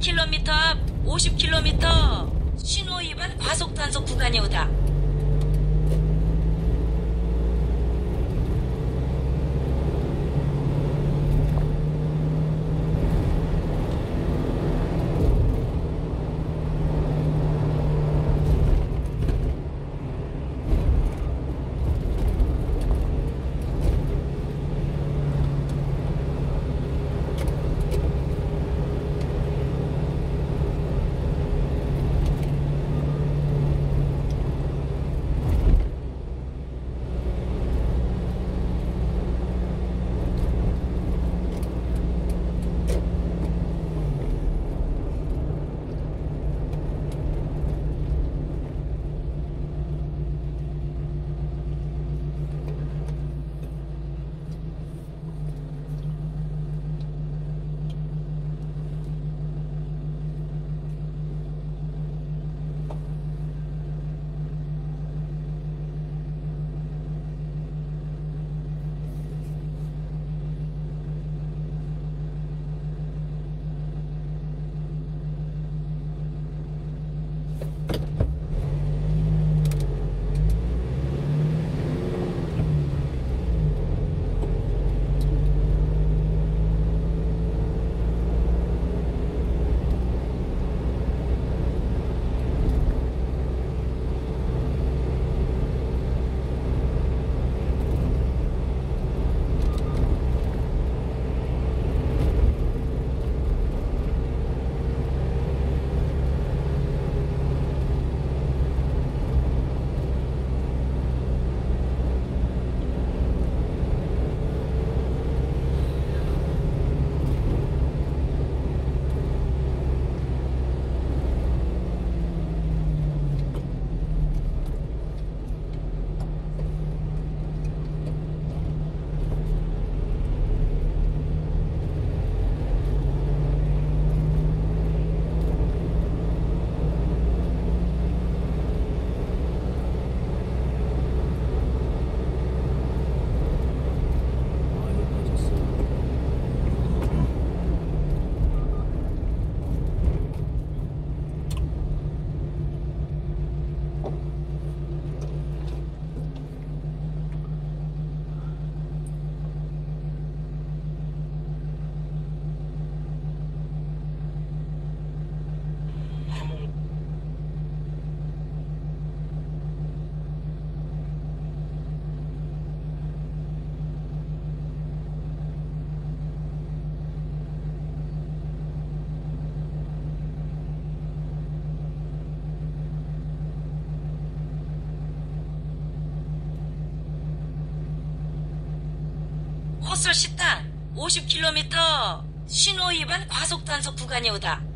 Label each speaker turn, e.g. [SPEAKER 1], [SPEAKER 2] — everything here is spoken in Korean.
[SPEAKER 1] 100km 앞 50km 신호 위반 과속 단속 구간이 오다. 호솔 10단 50km 신호 위반 과속 단속 구간이 오다.